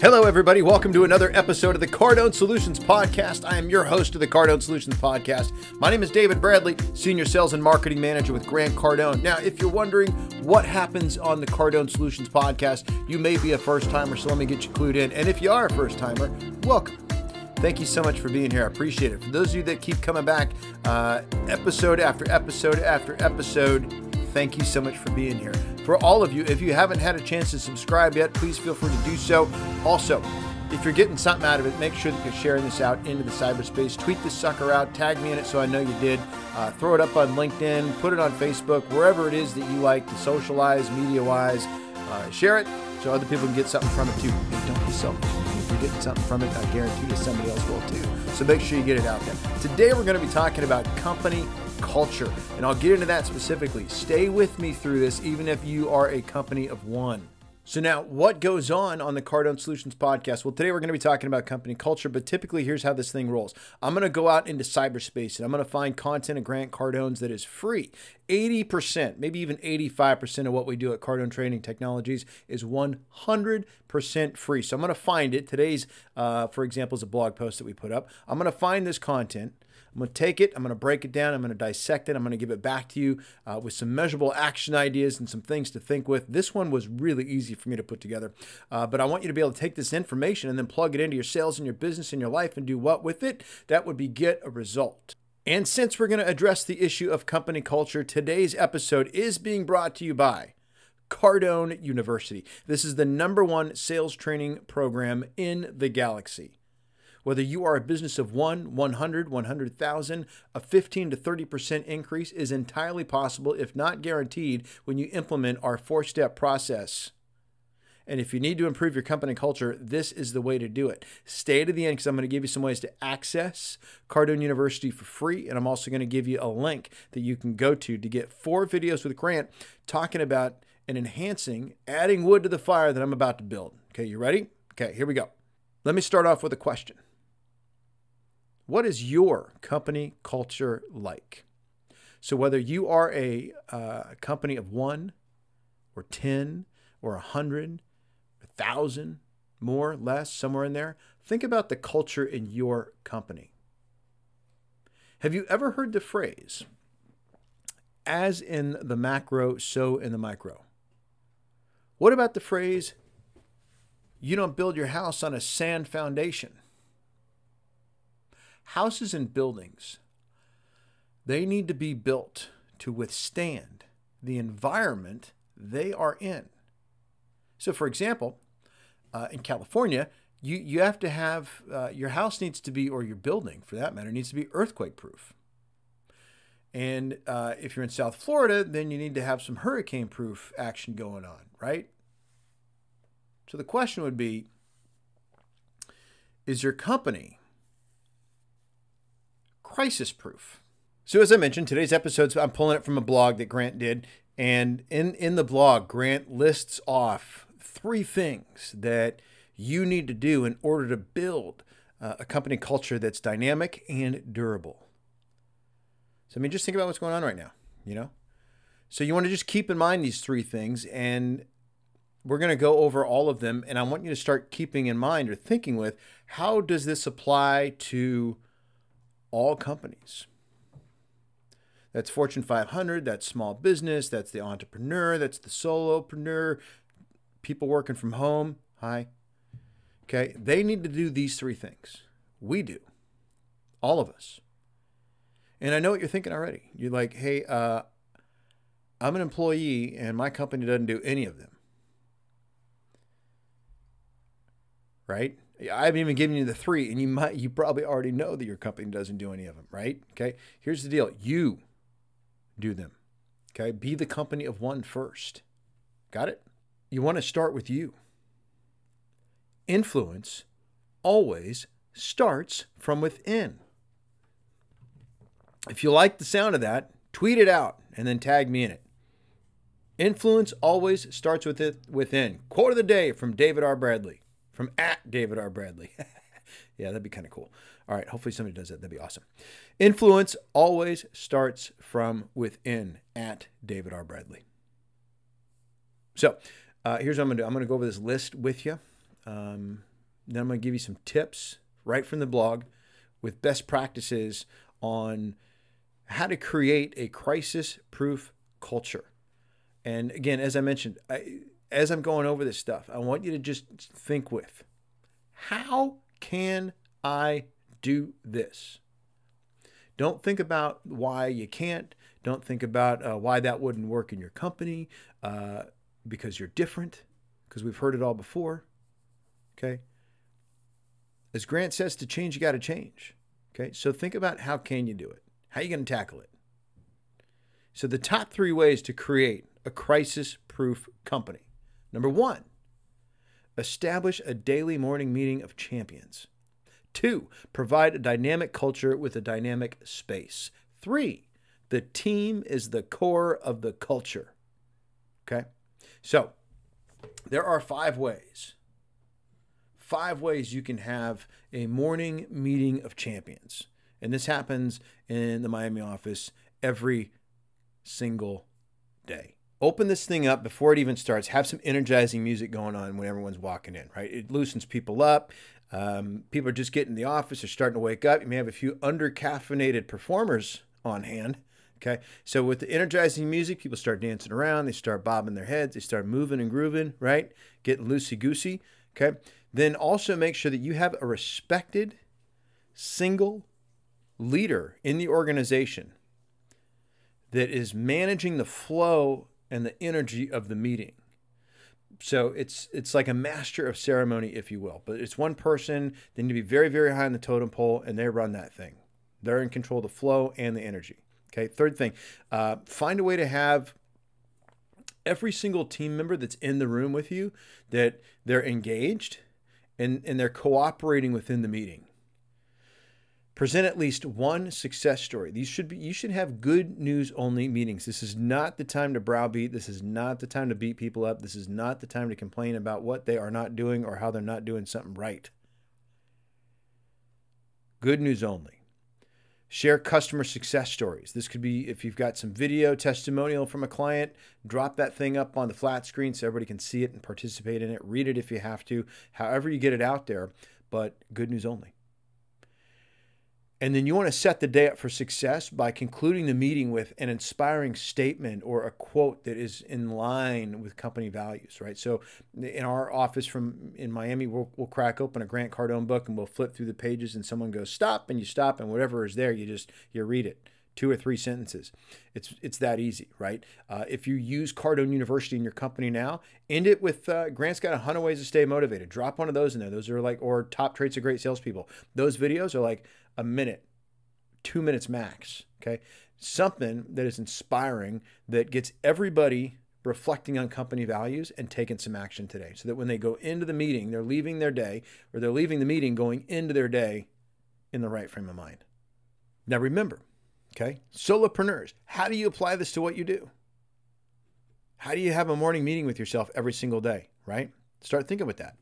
Hello, everybody. Welcome to another episode of the Cardone Solutions Podcast. I am your host of the Cardone Solutions Podcast. My name is David Bradley, Senior Sales and Marketing Manager with Grant Cardone. Now, if you're wondering what happens on the Cardone Solutions Podcast, you may be a first timer, so let me get you clued in. And if you are a first timer, welcome. Thank you so much for being here. I appreciate it. For those of you that keep coming back, uh, episode after episode after episode, thank you so much for being here. For all of you, if you haven't had a chance to subscribe yet, please feel free to do so. Also, if you're getting something out of it, make sure that you're sharing this out into the cyberspace. Tweet this sucker out, tag me in it so I know you did. Uh, throw it up on LinkedIn, put it on Facebook, wherever it is that you like to socialize media wise. Uh, share it so other people can get something from it too. Hey, don't be selfish. If you're getting something from it, I guarantee you somebody else will too. So make sure you get it out there. Today we're going to be talking about company culture, and I'll get into that specifically. Stay with me through this, even if you are a company of one. So now, what goes on on the Cardone Solutions podcast? Well, today we're going to be talking about company culture, but typically here's how this thing rolls. I'm going to go out into cyberspace and I'm going to find content of Grant Cardone's that is free. 80%, maybe even 85% of what we do at Cardone Training Technologies is 100% free. So I'm going to find it. Today's, uh, for example, is a blog post that we put up. I'm going to find this content. I'm going to take it, I'm going to break it down, I'm going to dissect it, I'm going to give it back to you uh, with some measurable action ideas and some things to think with. This one was really easy for me to put together, uh, but I want you to be able to take this information and then plug it into your sales and your business and your life and do what with it? That would be get a result. And since we're going to address the issue of company culture, today's episode is being brought to you by Cardone University. This is the number one sales training program in the galaxy. Whether you are a business of 1, 100, 100,000, a 15 to 30% increase is entirely possible, if not guaranteed, when you implement our four step process. And if you need to improve your company culture, this is the way to do it. Stay to the end because I'm going to give you some ways to access Cardone University for free. And I'm also going to give you a link that you can go to to get four videos with Grant talking about and enhancing, adding wood to the fire that I'm about to build. Okay, you ready? Okay, here we go. Let me start off with a question. What is your company culture like? So, whether you are a uh, company of one or 10 or 100, 1,000, more, less, somewhere in there, think about the culture in your company. Have you ever heard the phrase, as in the macro, so in the micro? What about the phrase, you don't build your house on a sand foundation? Houses and buildings, they need to be built to withstand the environment they are in. So, for example, uh, in California, you, you have to have uh, your house needs to be, or your building for that matter, needs to be earthquake proof. And uh, if you're in South Florida, then you need to have some hurricane proof action going on, right? So the question would be Is your company crisis proof. So, as I mentioned, today's episode, I'm pulling it from a blog that Grant did. And in, in the blog, Grant lists off three things that you need to do in order to build uh, a company culture that's dynamic and durable. So, I mean, just think about what's going on right now, you know? So, you want to just keep in mind these three things, and we're going to go over all of them. And I want you to start keeping in mind or thinking with how does this apply to all companies. That's Fortune 500, that's small business, that's the entrepreneur, that's the solopreneur, people working from home. Hi. Okay, they need to do these three things. We do. All of us. And I know what you're thinking already. You're like, hey, uh, I'm an employee and my company doesn't do any of them. Right? I haven't even given you the three, and you might you probably already know that your company doesn't do any of them, right? Okay. Here's the deal: you do them. Okay. Be the company of one first. Got it? You want to start with you. Influence always starts from within. If you like the sound of that, tweet it out and then tag me in it. Influence always starts with it within. Quote of the day from David R. Bradley from at David R. Bradley. yeah, that'd be kind of cool. All right, hopefully somebody does that. That'd be awesome. Influence always starts from within at David R. Bradley. So uh, here's what I'm going to do I'm going to go over this list with you. Um, then I'm going to give you some tips right from the blog with best practices on how to create a crisis proof culture. And again, as I mentioned, I, as I'm going over this stuff, I want you to just think with how can I do this? Don't think about why you can't. Don't think about uh, why that wouldn't work in your company uh, because you're different, because we've heard it all before. Okay. As Grant says, to change, you got to change. Okay. So think about how can you do it? How are you going to tackle it? So the top three ways to create a crisis-proof company. Number one, establish a daily morning meeting of champions. Two, provide a dynamic culture with a dynamic space. Three, the team is the core of the culture. Okay? So, there are five ways. Five ways you can have a morning meeting of champions. And this happens in the Miami office every single day. Open this thing up before it even starts. Have some energizing music going on when everyone's walking in, right? It loosens people up. Um, people are just getting in the office, they're starting to wake up. You may have a few under caffeinated performers on hand. Okay. So with the energizing music, people start dancing around, they start bobbing their heads, they start moving and grooving, right? Getting loosey goosey. Okay. Then also make sure that you have a respected single leader in the organization that is managing the flow and the energy of the meeting. So it's it's like a master of ceremony, if you will. But it's one person. They need to be very, very high on the totem pole, and they run that thing. They're in control of the flow and the energy. Okay. Third thing, uh, find a way to have every single team member that's in the room with you that they're engaged and, and they're cooperating within the meeting present at least one success story. These should be you should have good news only meetings. This is not the time to browbeat. This is not the time to beat people up. This is not the time to complain about what they are not doing or how they're not doing something right. Good news only. Share customer success stories. This could be if you've got some video testimonial from a client, drop that thing up on the flat screen so everybody can see it and participate in it. Read it if you have to, however you get it out there, but good news only. And then you want to set the day up for success by concluding the meeting with an inspiring statement or a quote that is in line with company values, right? So in our office from in Miami, we'll, we'll crack open a Grant Cardone book and we'll flip through the pages and someone goes, stop, and you stop, and whatever is there, you just, you read it two or three sentences. It's it's that easy, right? Uh, if you use Cardone University in your company now, end it with uh, Grant's got a hundred ways to stay motivated. Drop one of those in there. Those are like or top traits of great salespeople. Those videos are like a minute, two minutes max. Okay, something that is inspiring that gets everybody reflecting on company values and taking some action today, so that when they go into the meeting, they're leaving their day or they're leaving the meeting going into their day in the right frame of mind. Now remember Okay. Solopreneurs, how do you apply this to what you do? How do you have a morning meeting with yourself every single day, right? Start thinking with that.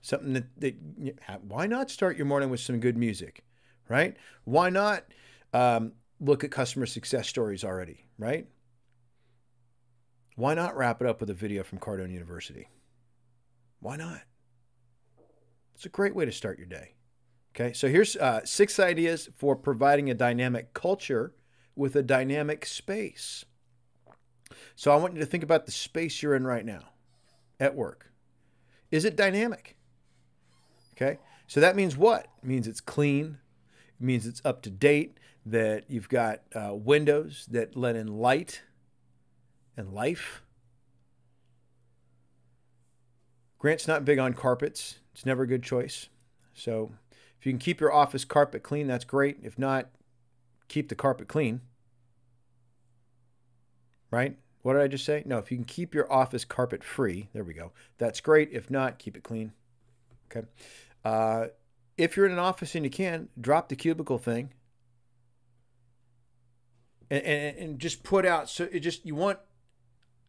Something that, that why not start your morning with some good music, right? Why not um, look at customer success stories already, right? Why not wrap it up with a video from Cardone University? Why not? It's a great way to start your day. Okay, so here's uh, six ideas for providing a dynamic culture with a dynamic space. So I want you to think about the space you're in right now at work. Is it dynamic? Okay, so that means what? It means it's clean, it means it's up to date, that you've got uh, windows that let in light and life. Grant's not big on carpets, it's never a good choice. So if you can keep your office carpet clean, that's great. If not, keep the carpet clean. Right? What did I just say? No, if you can keep your office carpet free, there we go. That's great. If not, keep it clean. Okay. Uh, if you're in an office and you can, drop the cubicle thing and, and, and just put out. So it just, you want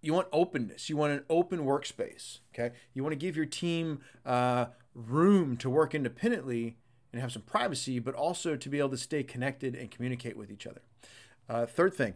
you want openness. You want an open workspace. Okay. You want to give your team uh, room to work independently and have some privacy, but also to be able to stay connected and communicate with each other. Uh, third thing,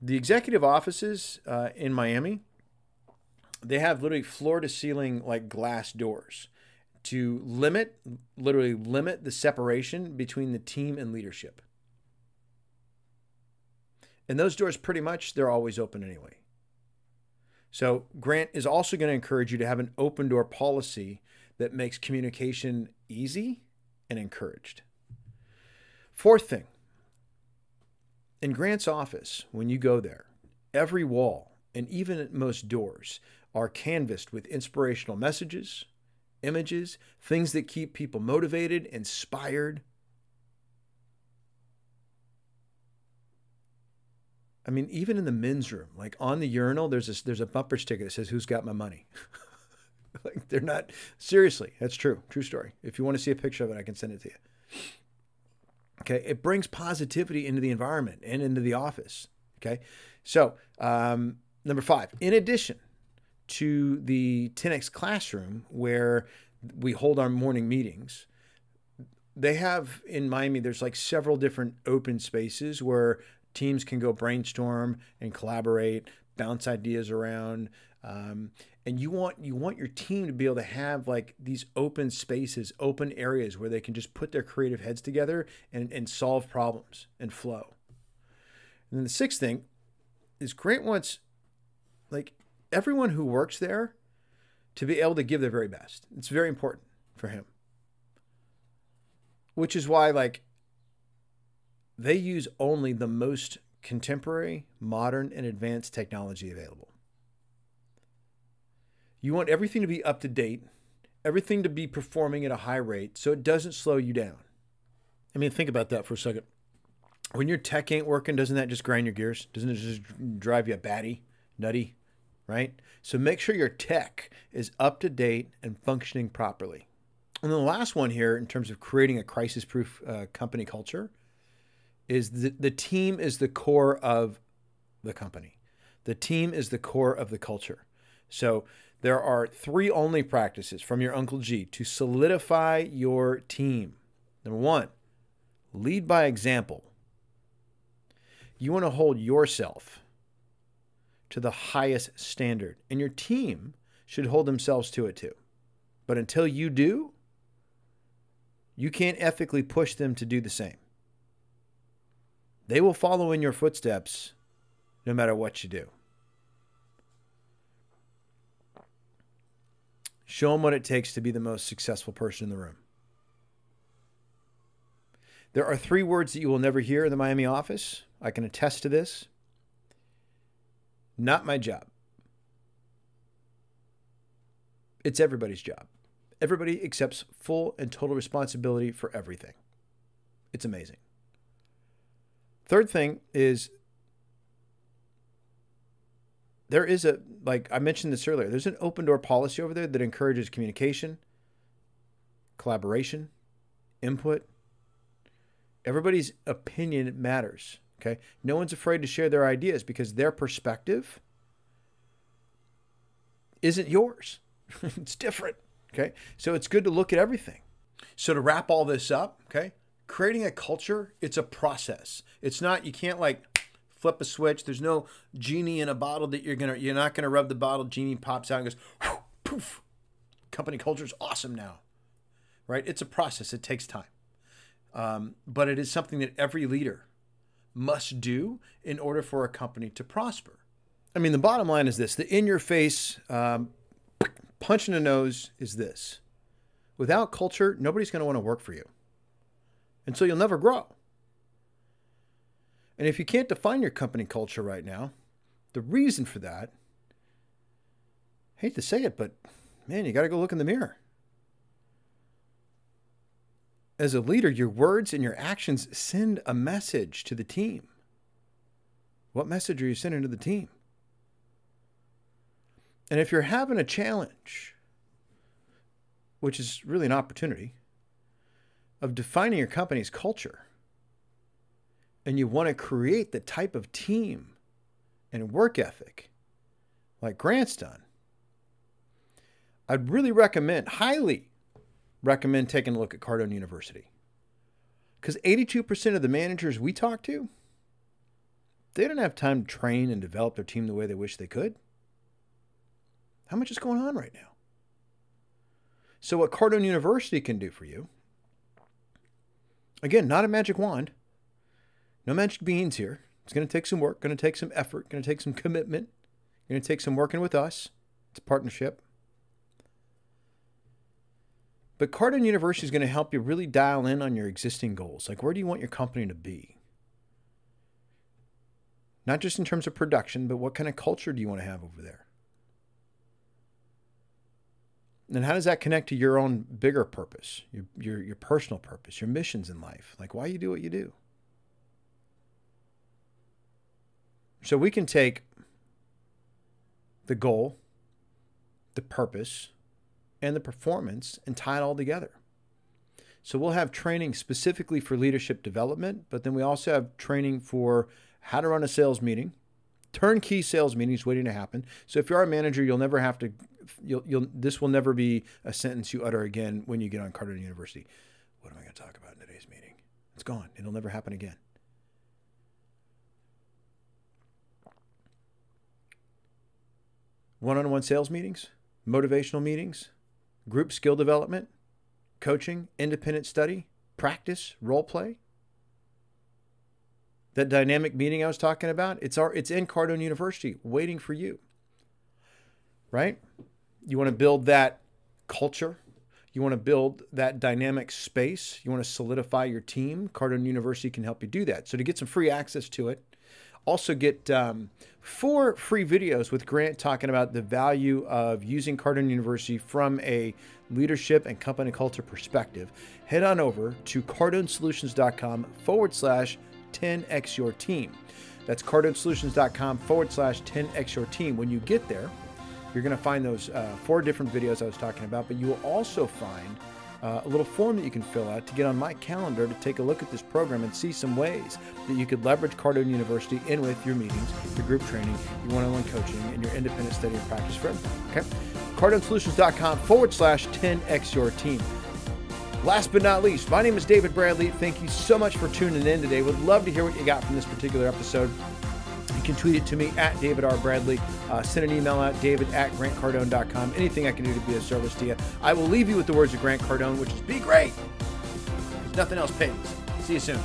the executive offices uh, in Miami, they have literally floor to ceiling like glass doors. To limit, literally limit the separation between the team and leadership. And those doors, pretty much, they're always open anyway. So, Grant is also going to encourage you to have an open door policy that makes communication easy and encouraged. Fourth thing in Grant's office, when you go there, every wall and even most doors are canvassed with inspirational messages, images, things that keep people motivated, inspired. I mean, even in the men's room, like on the urinal, there's a, there's a bumper sticker that says, Who's got my money? like they're not, seriously, that's true. True story. If you want to see a picture of it, I can send it to you. Okay. It brings positivity into the environment and into the office. Okay. So, um, number five, in addition to the 10X classroom where we hold our morning meetings, they have in Miami, there's like several different open spaces where teams can go brainstorm and collaborate, bounce ideas around. Um, and you want you want your team to be able to have like these open spaces, open areas where they can just put their creative heads together and, and solve problems and flow. And then the sixth thing is Grant wants like everyone who works there to be able to give their very best. It's very important for him. Which is why like they use only the most contemporary, modern, and advanced technology available. You want everything to be up to date, everything to be performing at a high rate so it doesn't slow you down. I mean, think about that for a second. When your tech ain't working, doesn't that just grind your gears? Doesn't it just drive you batty, nutty, right? So make sure your tech is up to date and functioning properly. And then the last one here, in terms of creating a crisis proof uh, company culture, is the, the team is the core of the company. The team is the core of the culture. So there are three only practices from your Uncle G to solidify your team. Number one, lead by example. You want to hold yourself to the highest standard, and your team should hold themselves to it too. But until you do, you can't ethically push them to do the same. They will follow in your footsteps no matter what you do. Show them what it takes to be the most successful person in the room. There are three words that you will never hear in the Miami office. I can attest to this. Not my job. It's everybody's job. Everybody accepts full and total responsibility for everything. It's amazing. Third thing is there is a like I mentioned this earlier. There's an open door policy over there that encourages communication, collaboration, input. Everybody's opinion matters. Okay, no one's afraid to share their ideas because their perspective isn't yours. it's different. Okay, so it's good to look at everything. So to wrap all this up, okay, creating a culture, it's a process. It's not, you can't like flip a switch. There's no genie in a bottle that you're gonna, you're not gonna rub the bottle, genie pops out and goes, poof. Company culture is awesome now, right? It's a process, it takes time. Um, but it is something that every leader must do in order for a company to prosper. I mean, the bottom line is this the in your face um, punch in the nose is this without culture, nobody's going to want to work for you. And so you'll never grow. And if you can't define your company culture right now, the reason for that, I hate to say it, but man, you got to go look in the mirror. As a leader, your words and your actions send a message to the team. What message are you sending to the team? And if you're having a challenge, which is really an opportunity, of defining your company's culture. And you want to create the type of team and work ethic like Grant's done. I'd really recommend, highly recommend taking a look at Cardone University. Because 82% of the managers we talk to, they don't have time to train and develop their team the way they wish they could. How much is going on right now? So, what Cardone University can do for you, again, not a magic wand, no magic beans here. It's going to take some work, going to take some effort, going to take some commitment, going to take some working with us. It's a partnership. But Cardone University is going to help you really dial in on your existing goals. Like, where do you want your company to be? Not just in terms of production, but what kind of culture do you want to have over there? And how does that connect to your own bigger purpose, your, your, your personal purpose, your missions in life? Like why you do what you do? So we can take the goal, the purpose, and the performance and tie it all together. So we'll have training specifically for leadership development, but then we also have training for how to run a sales meeting, turnkey sales meetings waiting to happen. So if you're a manager, you'll never have to. You'll, you'll. This will never be a sentence you utter again when you get on Cardone University. What am I going to talk about in today's meeting? It's gone. It'll never happen again. One-on-one sales meetings, motivational meetings, group skill development, coaching, independent study, practice, role play. That dynamic meeting I was talking about, it's our it's in Cardone University waiting for you. Right? You want to build that culture. You want to build that dynamic space. You want to solidify your team. Cardone University can help you do that. So to get some free access to it, also get um, four free videos with Grant talking about the value of using Cardone University from a leadership and company culture perspective. Head on over to cardonesolutions.com forward slash 10x your team. That's cardonesolutions.com forward slash 10x your team. When you get there, you're going to find those uh, four different videos I was talking about, but you will also find uh, a little form that you can fill out to get on my calendar to take a look at this program and see some ways that you could leverage Cardone University in with your meetings, your group training, your one-on-one coaching, and your independent study and practice for. Okay? CardoneSolutions.com forward slash 10x your team. Last but not least, my name is David Bradley. Thank you so much for tuning in today. Would love to hear what you got from this particular episode. Can tweet it to me at David R. Bradley. Uh, send an email out, david at grantcardone.com. Anything I can do to be of service to you. I will leave you with the words of Grant Cardone, which is be great. Nothing else pays. See you soon.